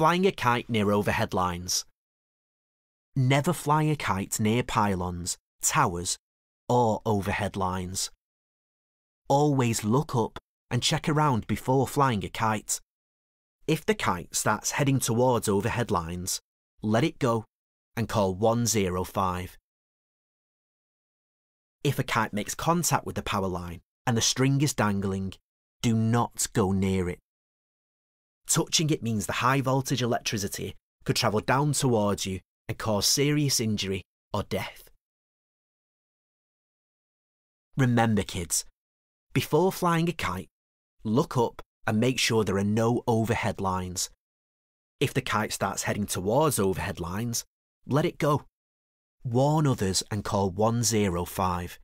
Flying a kite near overhead lines. Never fly a kite near pylons, towers, or overhead lines. Always look up and check around before flying a kite. If the kite starts heading towards overhead lines, let it go and call 105. If a kite makes contact with the power line and the string is dangling, do not go near it. Touching it means the high voltage electricity could travel down towards you and cause serious injury or death. Remember kids, before flying a kite, look up and make sure there are no overhead lines. If the kite starts heading towards overhead lines, let it go. Warn others and call 105.